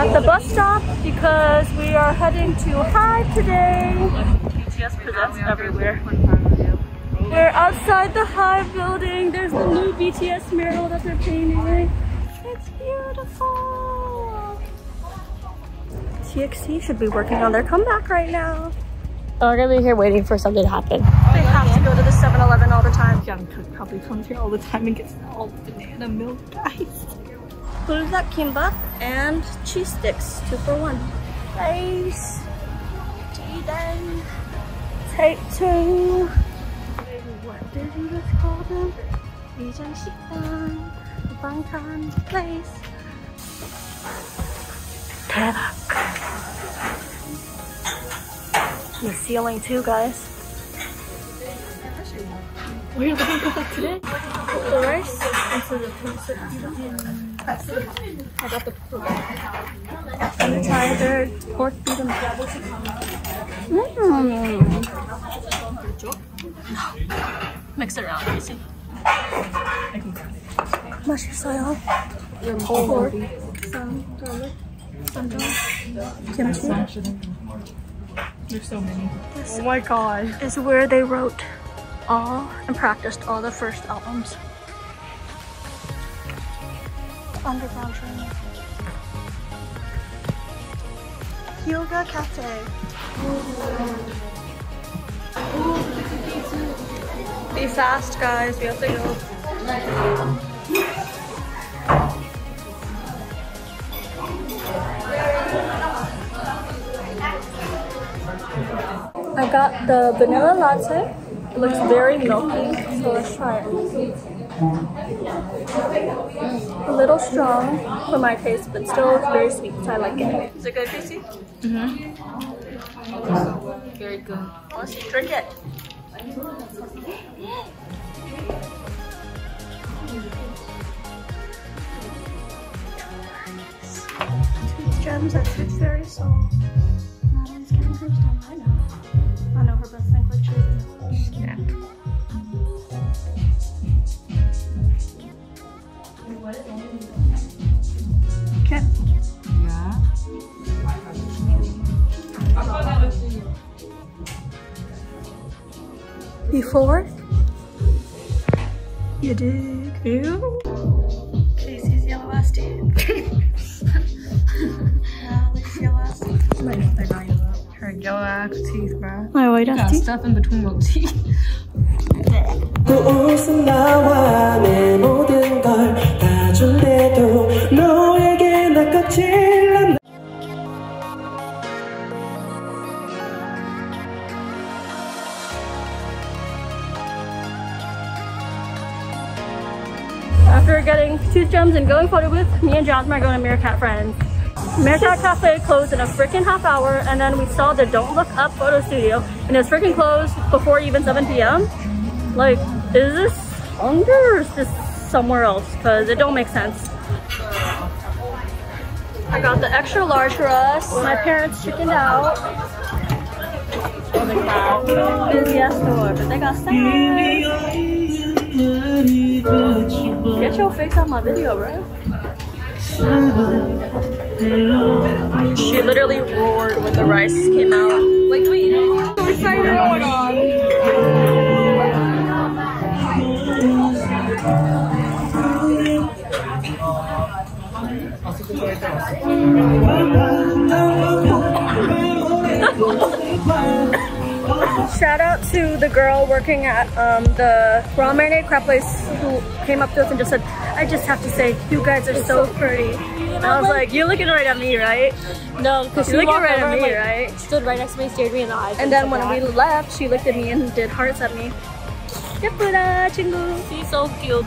at the bus stop because we are heading to HYBE today. BTS presents everywhere. We're outside the HYBE building. There's the new BTS mural that they're painting. It's beautiful. TXT should be working on their comeback right now. Oh, we're gonna be here waiting for something to happen. They have to go to the 7-Eleven all the time. Jungkook probably comes here all the time and gets all the banana milk, guys What is that? Kimbap and cheese sticks, two for one. Nice. Jaden. Take two. What did you just call them? Asian 식당, Bangtan place. 대박. The ceiling too, guys. Where are you looking for that today? Put the rice into the toaster. I got the pork. I'm tired. Pork beat them. Mmm. Mix it around, Casey. I can grab it. Mushroom soil. Your pork. Some garlic. Some garlic. Kimchi. There's so many. This oh my god. Is where they wrote all and practiced all the first albums. Underground Train. Yoga Cafe. Be fast, guys. We have to go. I got the vanilla latte. It looks very milky, so let's try it. A little strong for my taste, but still very sweet, so I like it. Is it good, Casey? Mm-hmm. Very good. Let's drink it. Tooth gems at Tooth Fairy Seoul. Natalie's getting hers done right now. Okay. Yeah. Before you dig. Ew. Casey's yellow dude. Natalie's yellow ass teeth. My they're not yellow yellow ass teeth, bro. My white ass teeth? stuff in between teeth. After getting tooth gems and going photo booth, me and Jasmine are going to Meerkat Friends. Meerkat Cafe closed in a freaking half hour, and then we saw the Don't Look Up photo studio, and it's freaking closed before even 7 p.m. Like, is this under or is this somewhere else? Because it don't make sense. I got the extra large for us. My parents chickened out. Busy ass but they got. Get your face on my video, bro. She literally roared when the rice came out. Like, wait, excited going on. Shout out to the girl working at um, the raw marinade crab place who came up to us and just said, I just have to say, you guys are so pretty. And I was like, like, you're looking right at me, right? No, because she looking right at me, like, right? Stood right next to me, stared me in the eyes. And, and then when back. we left, she looked at me and did hearts at me. She's so cute.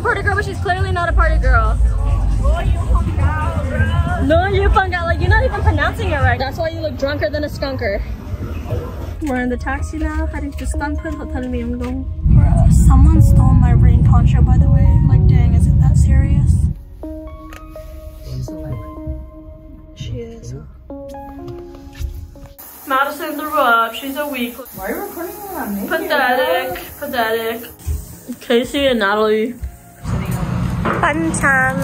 girl. She's trying to say she's a party girl, but she's clearly not a party girl. No, you funk out. Like, you're not even pronouncing it right. That's why you look drunker than a skunker. We're in the taxi now, heading to Skunkhood Hotel Myeongdong. Bruh, someone stole my rain poncho, by the way. Like, dang, is it that serious? She is. Madison threw up. She's a weak. Why are you recording when I'm naked? Pathetic. Pathetic. Casey and Natalie. 반찬.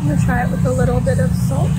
I'm gonna try it with a little bit of salt.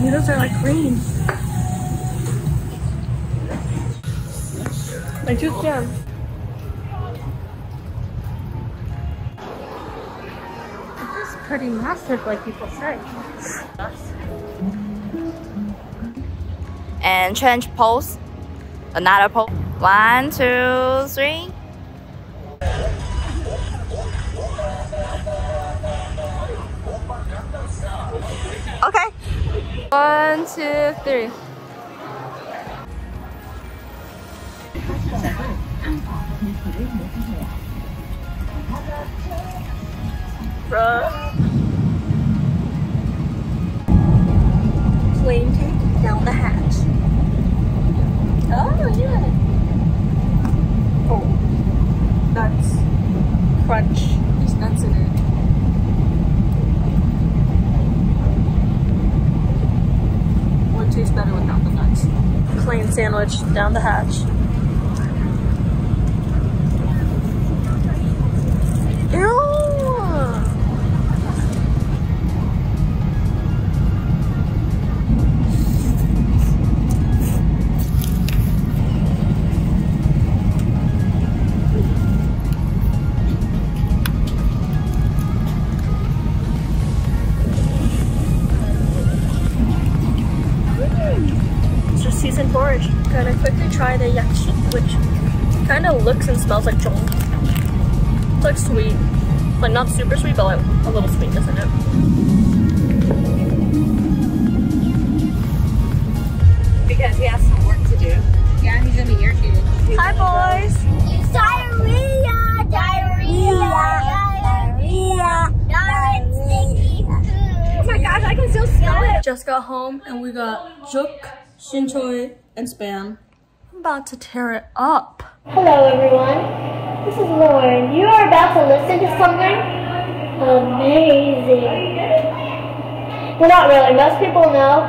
Noodles are like green. Like just jam. This is pretty massive, like people say. and change pose. Another pose. One, two, three. Okay. One, two, three. Plane take down the hatch. Oh, yeah. Oh. Crunch. Nuts in it. Would taste better without the nuts. Plain sandwich down the hatch. Try the yakshi, which kind of looks and smells like jong. It's like sweet. Like not super sweet, but like a little sweetness in it. Because he has some work to do. Yeah, he's gonna be irritated. Hi boys! Diarrhea, diarrhea, diarrhea, diarrhea. Oh my gosh, I can still smell it! Just got home and we got juk, shinchoi, and spam. About to tear it up. Hello, everyone. This is Lauren. You are about to listen to something amazing. Well, not really. Most people know